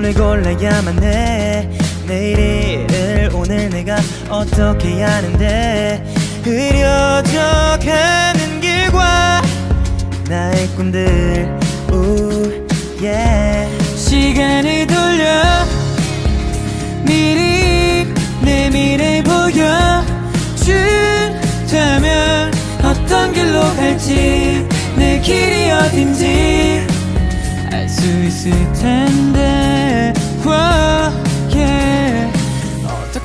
오늘 골라야만 해. 내일을 오늘 내가 어떻게 하는데. 흐려져 가는 길과 나의 꿈들. 우 yeah. 시간을 돌려. 미리 내 미래 보여준다면 어떤 길로 갈지. 내 길이 어딘지 알 수 있을 텐데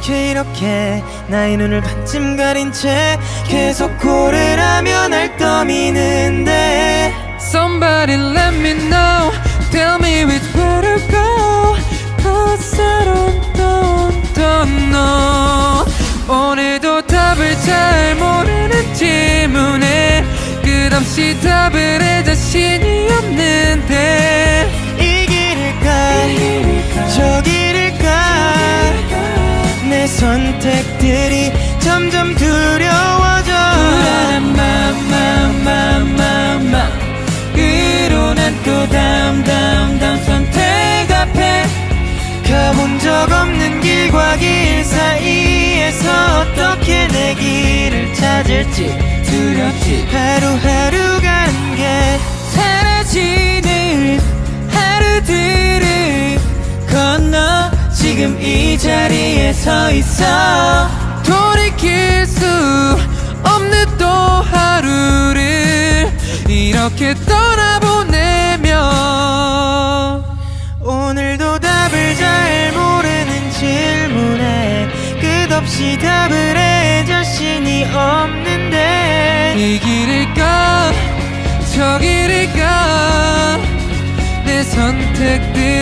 어떻게 이렇게 나의 눈을 반쯤 가린 채 계속 고르라며 날 떠미는데 Somebody let me know Tell me which way to go Cause I don't, don't, don't know 오늘도 답을 잘 모르는 질문에 끝없이 답을 해 자신이 없는 점점 두려워져. 불안한 맘 맘 맘 맘 맘 그로 난또 다음 다음 다음 선택 앞에 가본 적 없는 길과 길 사이에서 어떻게 내 길을 찾을지 두렵지. 하루하루 가는 게 사라지는 하루들을 건너 지금 이 자리에 서 있어 돌이킬 수 없는 또 하루를 이렇게 떠나보내며 오늘도 답을 잘 모르는 질문에 끝없이 답을 해 자신이 없는데 이 길일까? 저 길일까? 내 선택들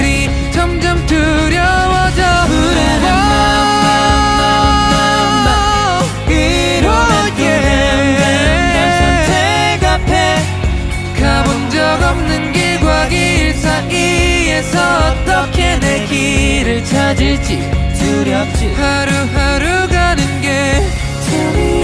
그래서 어떻게 내 길을 찾을지 두렵지. 하루하루 가는 게 재미